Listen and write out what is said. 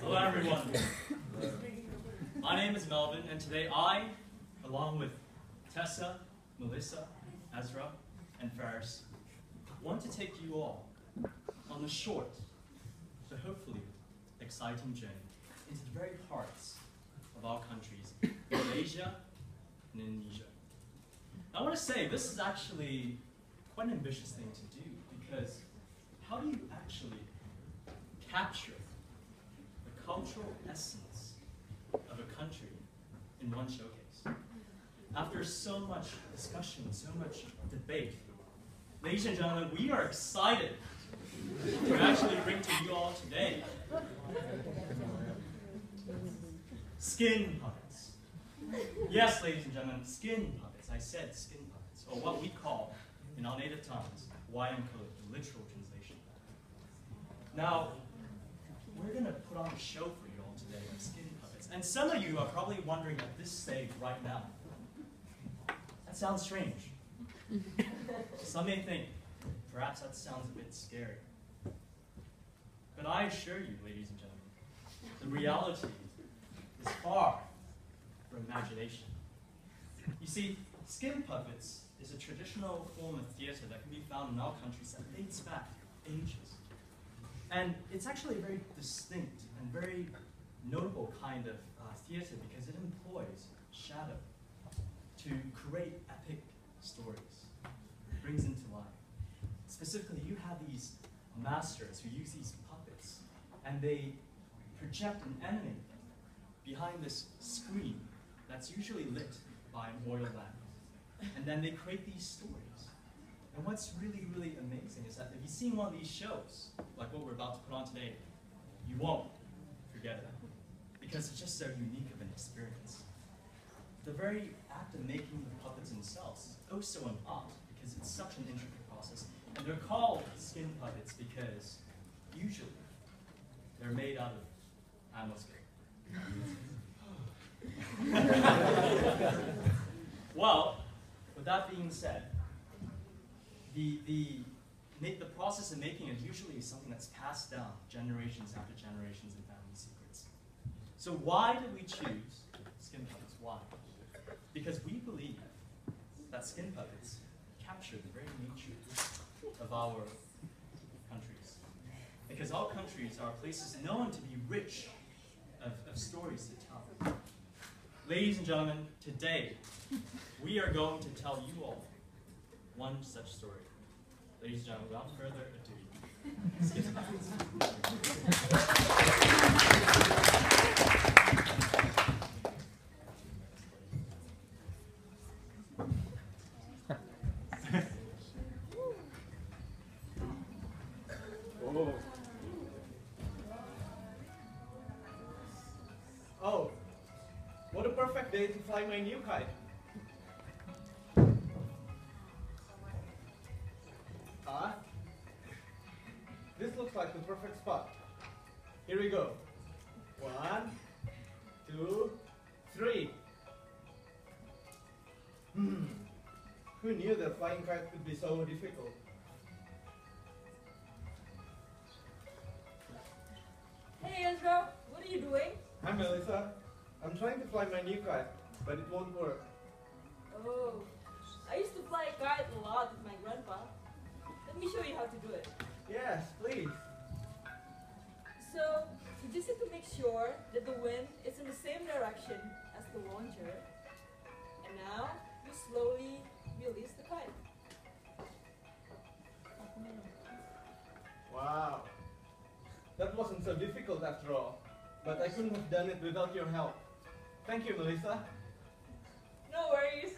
Hello everyone. My name is Melvin, and today I, along with Tessa, Melissa, Ezra, and Ferris, want to take you all on a short, but hopefully exciting journey into the very hearts of our countries, Malaysia and Indonesia. I want to say this is actually quite an ambitious thing to do because how do you actually capture the cultural essence of a country in one showcase? After so much discussion, so much debate, ladies and gentlemen, we are excited to actually bring to you all today skin puppets. Yes, ladies and gentlemen, skin puppets. I said skin puppets, or what we call in our native tongues, Wayang Kulit, the literal translation. Now, we're going to put on a show for you all today of skin puppets. And some of you are probably wondering at this stage right now, that sounds strange. some may think, perhaps that sounds a bit scary. But I assure you, ladies and gentlemen, the reality is far from imagination. You see, skin puppets is a traditional form of theater that can be found in our countries that dates back ages. And it's actually a very distinct and very notable kind of uh, theater because it employs shadow to create epic stories, it brings into life. Specifically, you have these masters who use these puppets and they project animate them behind this screen that's usually lit by an oil lamp. And then they create these stories. And what's really, really amazing is that if you've seen one of these shows, like what we're about to put on today, you won't forget it. Because it's just so unique of an experience. The very act of making the puppets themselves is oh also an art because it's such an intricate process. And they're called skin puppets because usually they're made out of animal skin. well, with that being said, the, the, the process of making it usually is something that's passed down generations after generations in family secrets. So why did we choose skin puppets? Why? Because we believe that skin puppets capture the very nature of our countries. Because our countries are places known to be rich of, of stories to tell. Ladies and gentlemen, today we are going to tell you all one such story. Ladies and gentlemen, without further ado, a perfect day to fly my new kite. Ah, this looks like the perfect spot. Here we go. One, two, three. Hmm. Who knew that flying kite could be so difficult? Hey Ezra, what are you doing? Hi Melissa. I'm trying to fly my new kite, but it won't work. Oh, I used to fly a kite a lot with my grandpa. Let me show you how to do it. Yes, please. So, you just have to make sure that the wind is in the same direction as the launcher. And now, you slowly release the kite. Wow. That wasn't so difficult after all. But I couldn't have done it without your help. Thank you, Melissa. No worries.